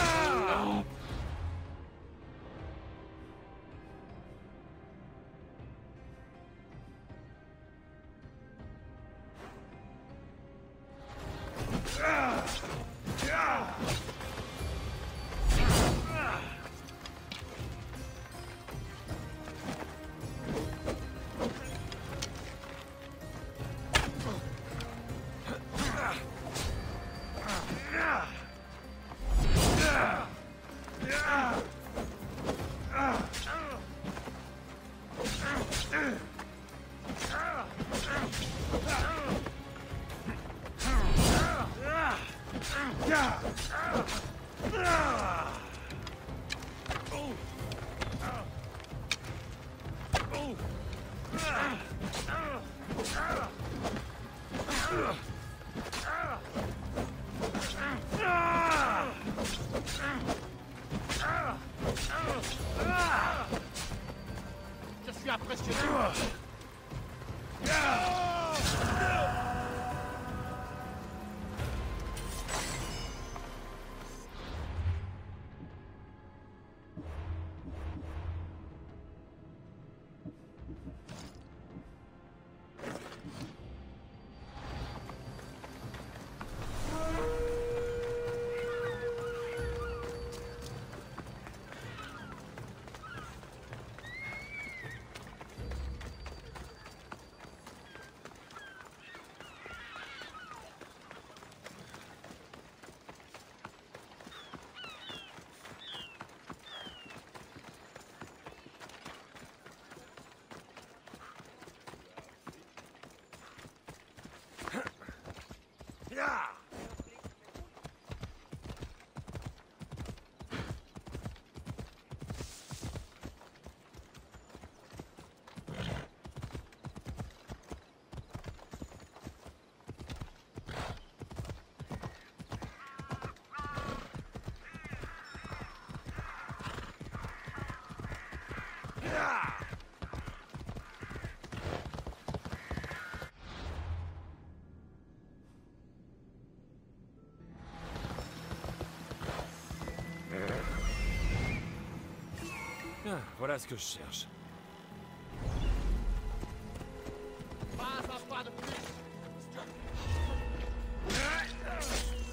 Ah! Voilà ce que je cherche.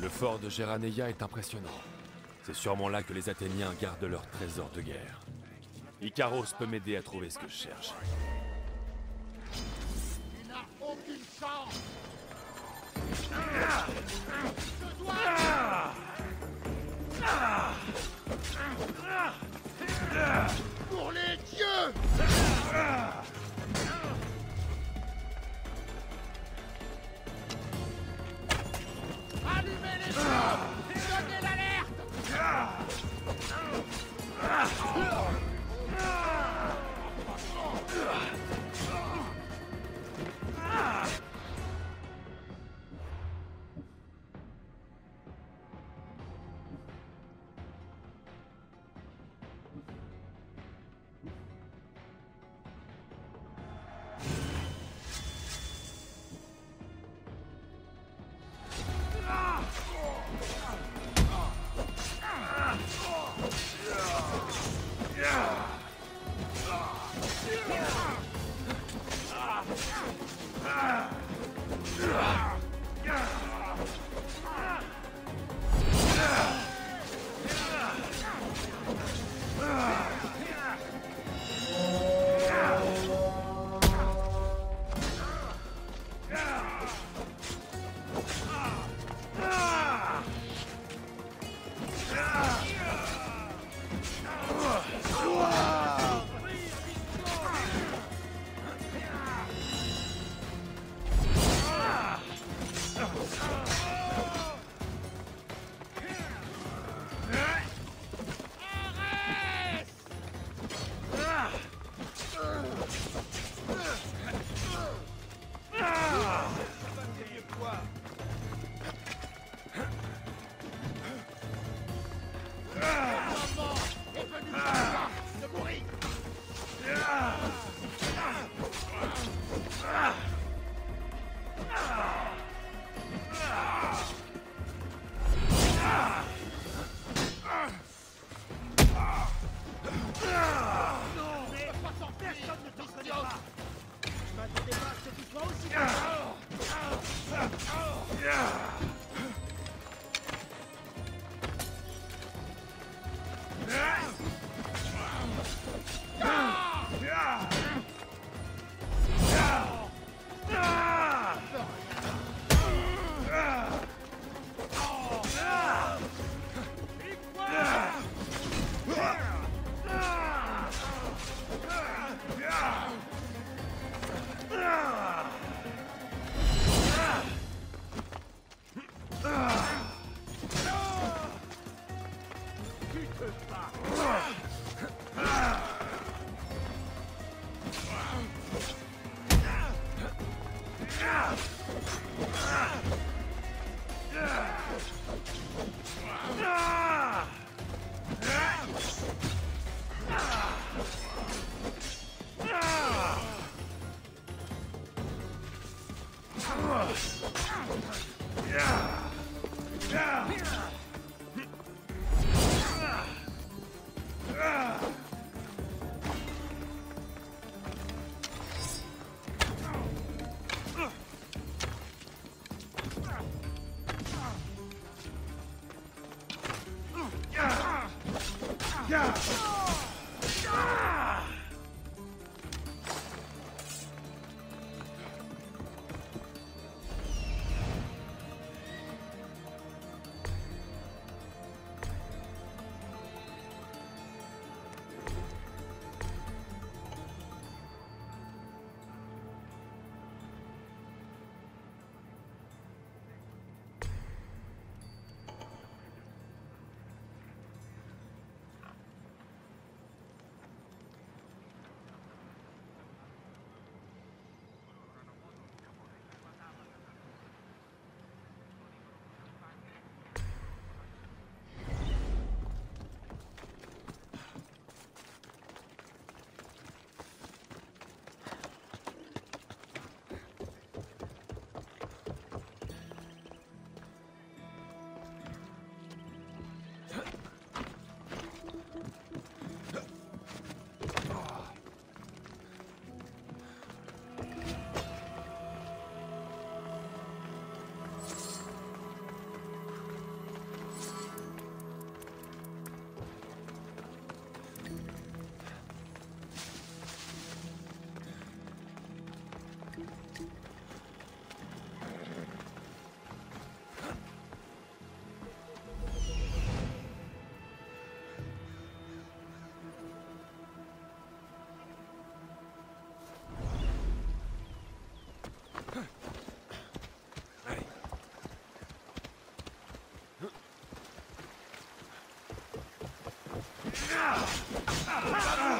Le fort de Geraneia est impressionnant. C'est sûrement là que les Athéniens gardent leurs trésors de guerre. Icaros peut m'aider à trouver ce que je cherche. Tu n'as aucune chance. Je dois... les Ah!